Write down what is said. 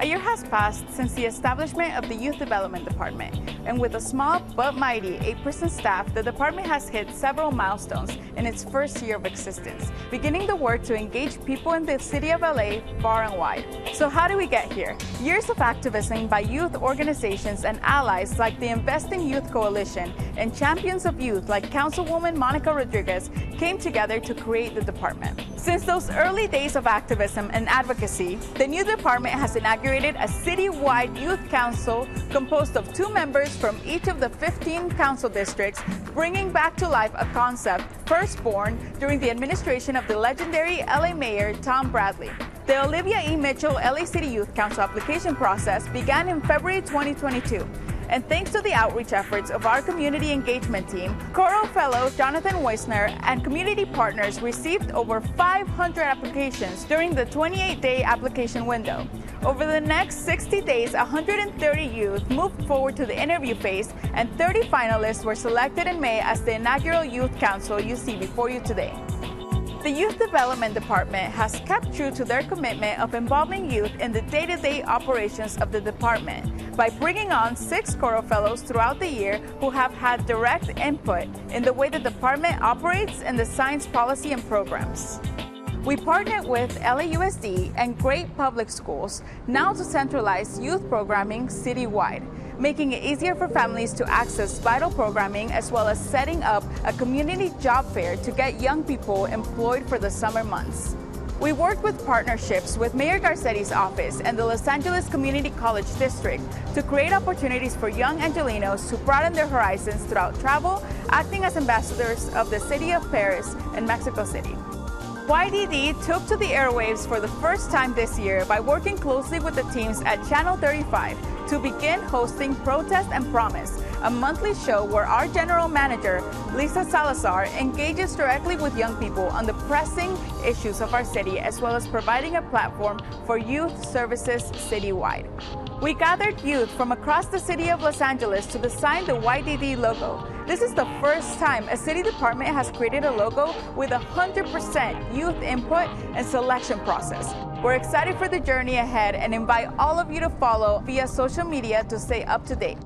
A year has passed since the establishment of the Youth Development Department, and with a small but mighty eight-person staff, the department has hit several milestones in its first year of existence, beginning the work to engage people in the city of LA far and wide. So how do we get here? Years of activism by youth organizations and allies like the Invest in Youth Coalition and champions of youth like Councilwoman Monica Rodriguez came together to create the department. Since those early days of activism and advocacy, the new department has inaugurated a citywide youth council composed of two members from each of the 15 council districts, bringing back to life a concept first born during the administration of the legendary LA Mayor Tom Bradley. The Olivia E. Mitchell LA City Youth Council application process began in February 2022 and thanks to the outreach efforts of our community engagement team, Coro Fellow Jonathan Weisner and community partners received over 500 applications during the 28-day application window. Over the next 60 days, 130 youth moved forward to the interview phase, and 30 finalists were selected in May as the inaugural Youth Council you see before you today. The Youth Development Department has kept true to their commitment of involving youth in the day to day operations of the department by bringing on six Coro Fellows throughout the year who have had direct input in the way the department operates and designs policy and programs. We partnered with LAUSD and Great Public Schools now to centralize youth programming citywide, making it easier for families to access vital programming as well as setting up a community job fair to get young people employed for the summer months. We worked with partnerships with Mayor Garcetti's office and the Los Angeles Community College District to create opportunities for young Angelenos to broaden their horizons throughout travel, acting as ambassadors of the city of Paris and Mexico City. YDD took to the airwaves for the first time this year by working closely with the teams at Channel 35 to begin hosting Protest and Promise, a monthly show where our general manager, Lisa Salazar, engages directly with young people on the pressing issues of our city as well as providing a platform for youth services citywide. We gathered youth from across the city of Los Angeles to design the YDD logo. This is the first time a city department has created a logo with 100% youth input and selection process. We're excited for the journey ahead and invite all of you to follow via social media to stay up to date.